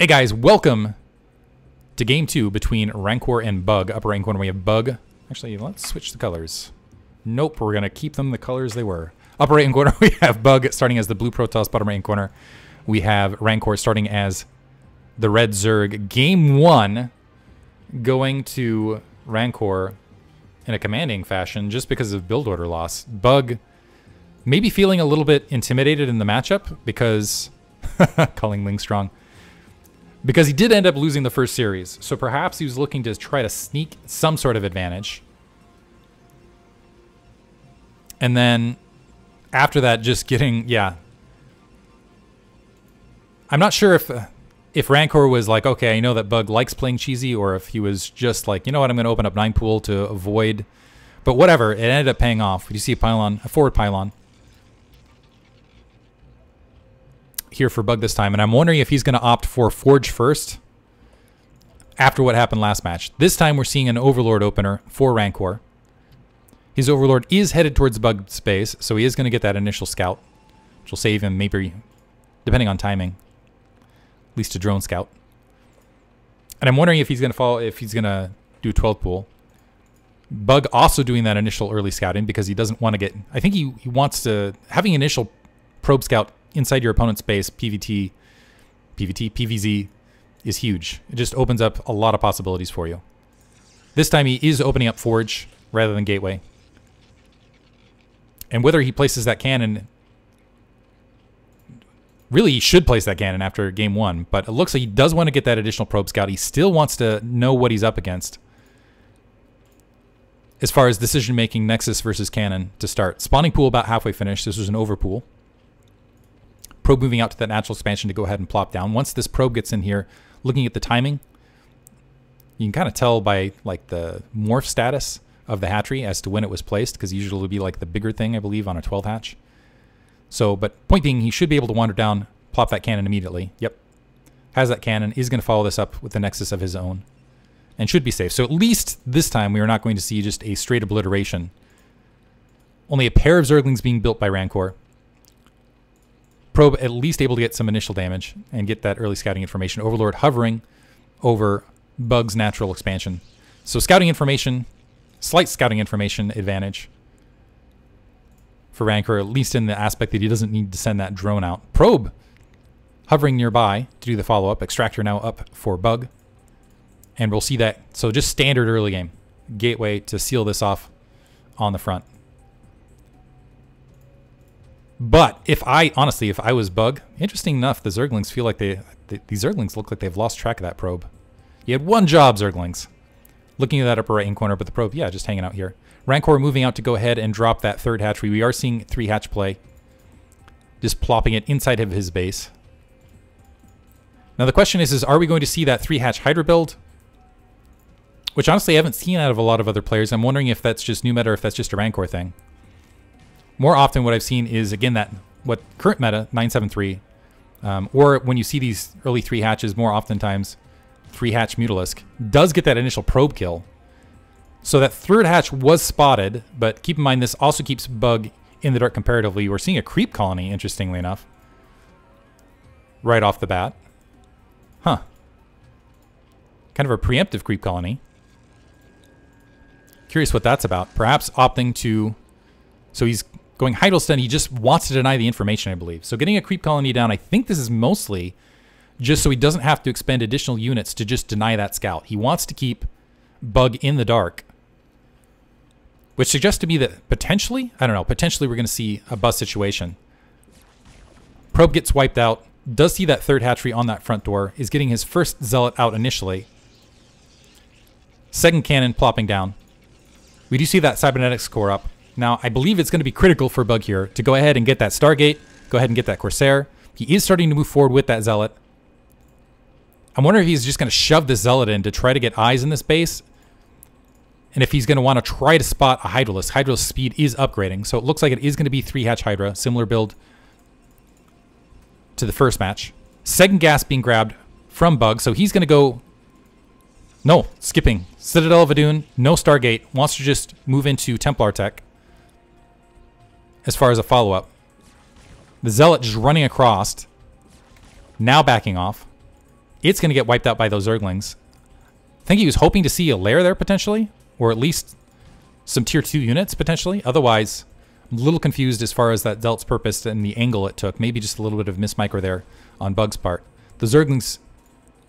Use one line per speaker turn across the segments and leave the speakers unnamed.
Hey guys, welcome to game two between Rancor and Bug. Upper right corner we have Bug. Actually, let's switch the colors. Nope, we're gonna keep them the colors they were. Upper right corner we have Bug starting as the blue Protoss. Bottom right corner we have Rancor starting as the red Zerg. Game one going to Rancor in a commanding fashion just because of build order loss. Bug maybe feeling a little bit intimidated in the matchup because calling Ling strong because he did end up losing the first series. So perhaps he was looking to try to sneak some sort of advantage. And then after that, just getting, yeah. I'm not sure if if Rancor was like, okay, I know that Bug likes playing cheesy, or if he was just like, you know what, I'm going to open up 9 pool to avoid. But whatever, it ended up paying off. You see a pylon, a forward pylon. Here for Bug this time, and I'm wondering if he's going to opt for Forge first after what happened last match. This time we're seeing an Overlord opener for Rancor. His Overlord is headed towards Bug space, so he is going to get that initial scout, which will save him maybe, depending on timing, at least a drone scout. And I'm wondering if he's going to fall, if he's going to do 12 pool. Bug also doing that initial early scouting because he doesn't want to get. I think he, he wants to having initial probe scout inside your opponent's base, PVT, PVT, PVZ is huge. It just opens up a lot of possibilities for you. This time he is opening up Forge rather than Gateway. And whether he places that cannon... Really, he should place that cannon after game one, but it looks like he does want to get that additional probe scout. He still wants to know what he's up against as far as decision-making Nexus versus Cannon to start. Spawning pool about halfway finished. This was an overpool probe moving out to that natural expansion to go ahead and plop down. Once this probe gets in here, looking at the timing, you can kind of tell by like the morph status of the hatchery as to when it was placed, because usually it'll be like the bigger thing, I believe, on a 12 hatch. So, but point being, he should be able to wander down, plop that cannon immediately. Yep. Has that cannon, is going to follow this up with the Nexus of his own, and should be safe. So at least this time we are not going to see just a straight obliteration. Only a pair of Zerglings being built by Rancor. Probe at least able to get some initial damage and get that early scouting information. Overlord hovering over Bug's natural expansion. So scouting information, slight scouting information advantage for Rancor, at least in the aspect that he doesn't need to send that drone out. Probe hovering nearby to do the follow-up. Extractor now up for Bug. And we'll see that. So just standard early game. Gateway to seal this off on the front. But if I honestly, if I was Bug, interesting enough, the Zerglings feel like they, these Zerglings look like they've lost track of that probe. You had one job, Zerglings. Looking at that upper right hand corner, but the probe, yeah, just hanging out here. Rancor moving out to go ahead and drop that third hatchery. We are seeing three hatch play. Just plopping it inside of his base. Now the question is, is are we going to see that three hatch Hydra build? Which honestly I haven't seen out of a lot of other players. I'm wondering if that's just new meta or if that's just a Rancor thing. More often, what I've seen is again that what current meta 973, um, or when you see these early three hatches, more oftentimes three hatch Mutalisk does get that initial probe kill. So that third hatch was spotted, but keep in mind this also keeps Bug in the dark comparatively. We're seeing a creep colony, interestingly enough, right off the bat. Huh. Kind of a preemptive creep colony. Curious what that's about. Perhaps opting to... So he's Going Hydrastun, he just wants to deny the information, I believe. So getting a creep colony down, I think this is mostly just so he doesn't have to expend additional units to just deny that scout. He wants to keep Bug in the dark. Which suggests to me that potentially, I don't know, potentially we're going to see a bust situation. Probe gets wiped out, does see that third hatchery on that front door, is getting his first zealot out initially. Second cannon plopping down. We do see that cybernetics core up. Now, I believe it's going to be critical for Bug here to go ahead and get that Stargate, go ahead and get that Corsair. He is starting to move forward with that Zealot. I'm wondering if he's just going to shove the Zealot in to try to get eyes in this base. And if he's going to want to try to spot a Hydralisk. Hydralisk speed is upgrading, so it looks like it is going to be 3-hatch Hydra, similar build to the first match. Second gas being grabbed from Bug, so he's going to go... No, skipping. Citadel of Adun, no Stargate, wants to just move into Templar tech as far as a follow-up. The Zealot just running across, now backing off. it's going to get wiped out by those Zerglings. I think he was hoping to see a lair there potentially, or at least some tier 2 units potentially. Otherwise, I'm a little confused as far as that Zealot's purpose and the angle it took. Maybe just a little bit of mismicro there on Bug's part. The Zerglings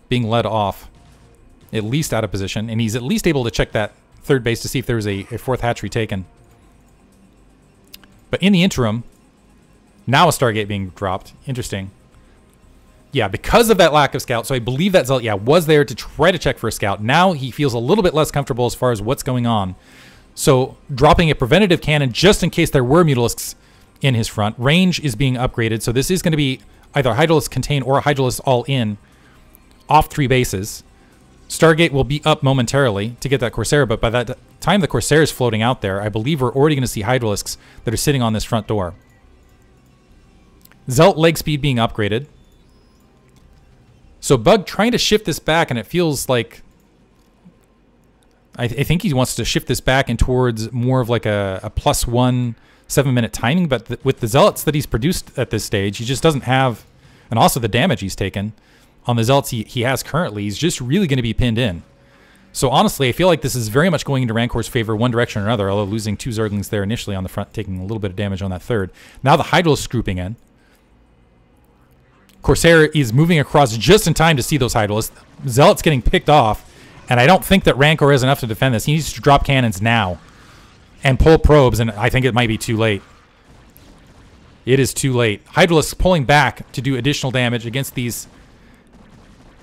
being led off, at least out of position, and he's at least able to check that third base to see if there was a, a fourth hatchery taken. But in the interim, now a Stargate being dropped. Interesting. Yeah, because of that lack of scout, so I believe that Zealot, yeah, was there to try to check for a scout. Now he feels a little bit less comfortable as far as what's going on. So dropping a preventative cannon just in case there were Mutalisks in his front. Range is being upgraded, so this is going to be either Hydralisk contain or Hydralisk all in off three bases. Stargate will be up momentarily to get that Corsair, but by that time the Corsair is floating out there, I believe we're already going to see Hydralisks that are sitting on this front door. Zealot leg speed being upgraded. So Bug trying to shift this back, and it feels like I, th I, think he wants to shift this back and towards more of like a, a plus one seven minute timing. But th with the zealots that he's produced at this stage, he just doesn't have, and also the damage he's taken on the zealots he, he has currently, he's just really going to be pinned in. So honestly, I feel like this is very much going into Rancor's favor one direction or another, although losing two Zerglings there initially on the front, taking a little bit of damage on that third. Now the Hydralisk grouping in. Corsair is moving across just in time to see those Hydralisks. Zealot's getting picked off. And I don't think that Rancor has enough to defend this. He needs to drop cannons now and pull probes, and I think it might be too late. It is too late. Hydralisk pulling back to do additional damage against these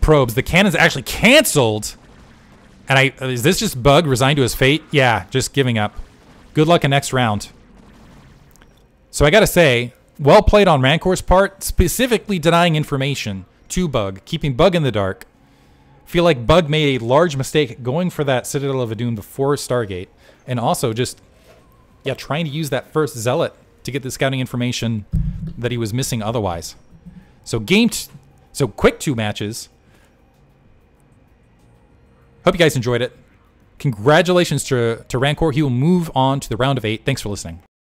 probes. The cannon's actually canceled. And I is this just Bug resigned to his fate? Yeah, just giving up. Good luck in next round. So I gotta say, well played on Rancor's part, specifically denying information to Bug, keeping Bug in the dark feel like Bug made a large mistake going for that Citadel of Adun before Stargate, and also just yeah trying to use that first Zealot to get the scouting information that he was missing otherwise. So game, so quick two matches. Hope you guys enjoyed it. Congratulations to to Rancor. He will move on to the round of eight. Thanks for listening.